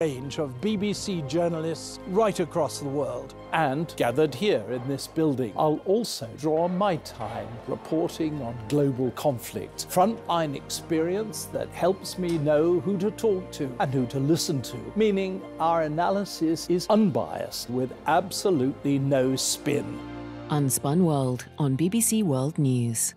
range of BBC journalists right across the world and gathered here in this building. I'll also draw my time reporting on global conflict, frontline experience that helps me know who to talk to and who to listen to, meaning our analysis is unbiased with absolutely no spin. Unspun World on BBC World News.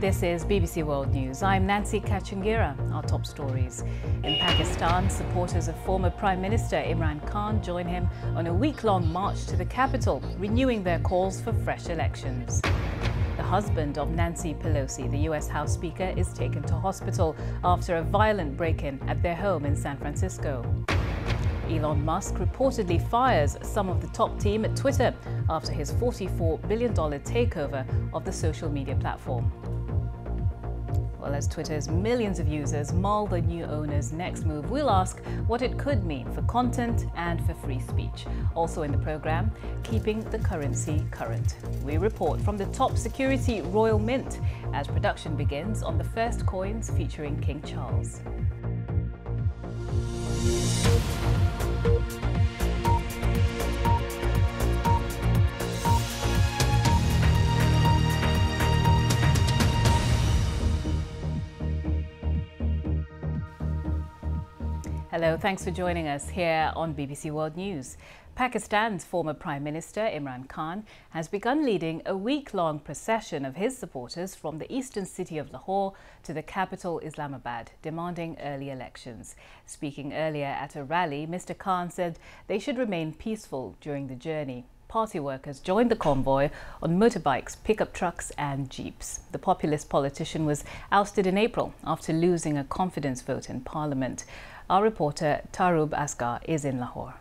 This is BBC World News. I'm Nancy Kacungira. Our top stories. In Pakistan, supporters of former Prime Minister Imran Khan join him on a week-long march to the capital, renewing their calls for fresh elections. The husband of Nancy Pelosi, the US House Speaker, is taken to hospital after a violent break-in at their home in San Francisco. Elon Musk reportedly fires some of the top team at Twitter after his $44 billion takeover of the social media platform. Well, as Twitter's millions of users mull the new owner's next move, we'll ask what it could mean for content and for free speech. Also in the programme, keeping the currency current. We report from the top security Royal Mint as production begins on the first coins featuring King Charles. Hello, thanks for joining us here on BBC World News. Pakistan's former Prime Minister Imran Khan has begun leading a week-long procession of his supporters from the eastern city of Lahore to the capital Islamabad, demanding early elections. Speaking earlier at a rally, Mr Khan said they should remain peaceful during the journey. Party workers joined the convoy on motorbikes, pickup trucks and jeeps. The populist politician was ousted in April after losing a confidence vote in parliament. Our reporter Tarub Asghar is in Lahore.